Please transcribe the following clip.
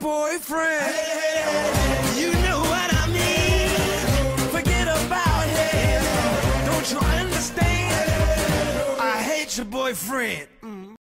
boyfriend. You know what I mean? Forget about him. Don't you understand? I hate your boyfriend. Mm.